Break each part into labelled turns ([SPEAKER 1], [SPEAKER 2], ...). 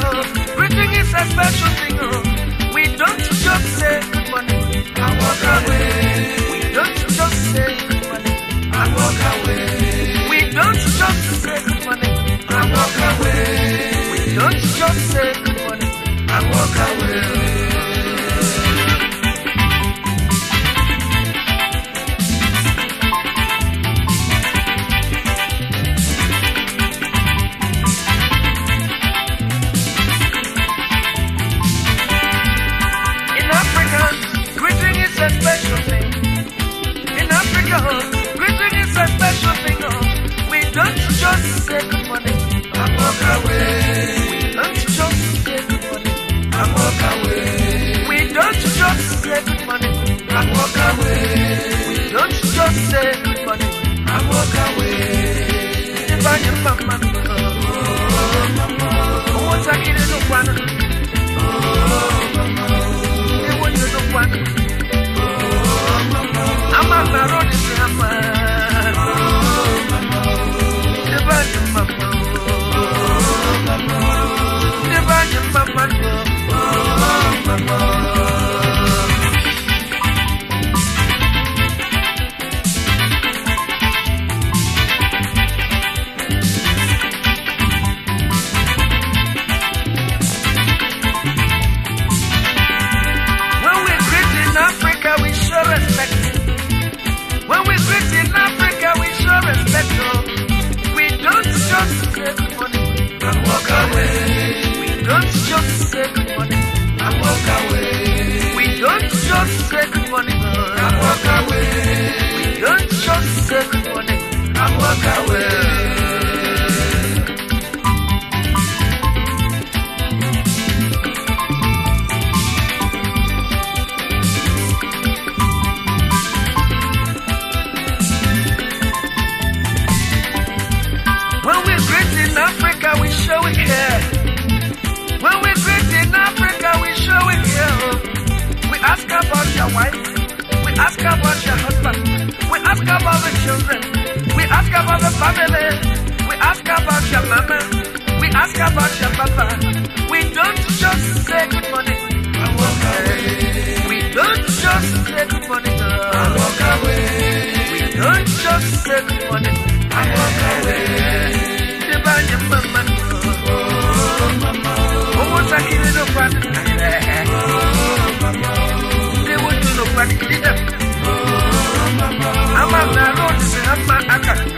[SPEAKER 1] Oh, greeting is a special thing. Oh. We don't and walk away. We don't just good morning and walk away. Good morning and walk away. We don't just morning oh, and walk away. We don't just good morning and walk away. About your wife. We ask about your husband. We ask about the children. We ask about the family. We ask about your mama. We ask about your papa. We don't just say good morning and walk away. We don't just say good morning oh. and walk away. We don't just say good morning and walk away. Divine mama, oh mama, oh what's I getting no on the road, I'm my aka.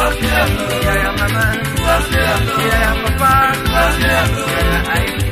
[SPEAKER 1] Yaya Mama, Papa, Yaya Aiki.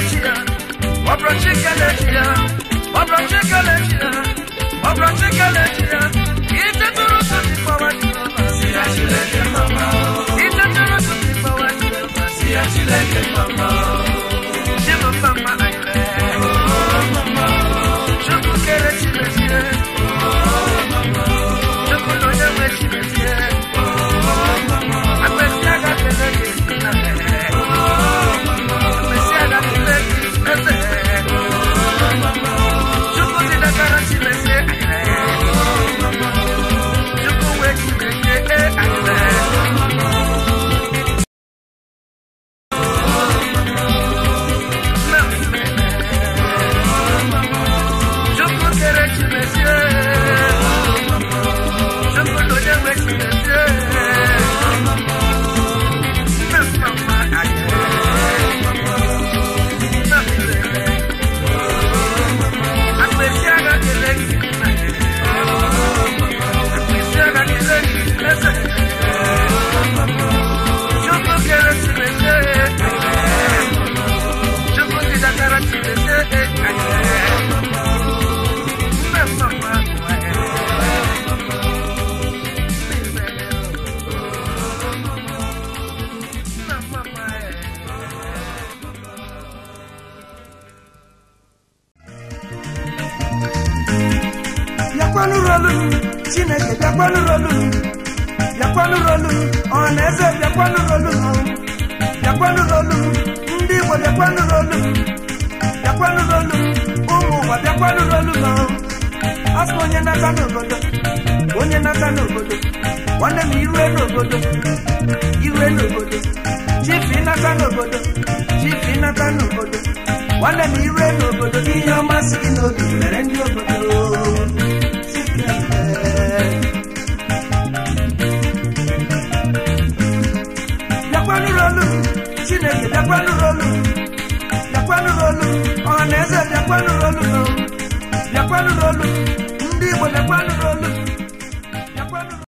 [SPEAKER 1] Ọbrọ̀chí Kalesia, Ọbrọ̀chí Kalesia, Ọbrọ̀chí Kalesia, Ọbrọ̀chí Kalesia, ìtẹ́tọ́rọ̀ tó ti pọ̀ wá sí ọba.
[SPEAKER 2] si Chineke mama,
[SPEAKER 1] Ìtẹ́tọ́rọ̀ tó ti pọ̀ wá sí ọba.
[SPEAKER 2] si Chineke mama,
[SPEAKER 3] bịakwanụ chineke bịakwanụ rolu. Bịakwanụ rolu bịakwanụ rolu. Bịakwanụ rolu ndị igbo bịakwanụ rolu. Bịakwanụ rolu ụmụ ụwa bịakwanụ rolu asụ onye nata n'obodo onye nata n'obodo nwanne m irue n'obodo irue n'obodo chifu ịnata n'obodo chifu ịnata n'obodo nwanne m irue n'obodo ihe ọma si gị n'obi mere ndị obodo. Chineke bịakwanụrụ olu bịakwanụrụ olu ọha na eze bịakwanụrụ olu bịakwanụrụ olu ndị igbo bịakwanụrụ olu bịakwanụrụ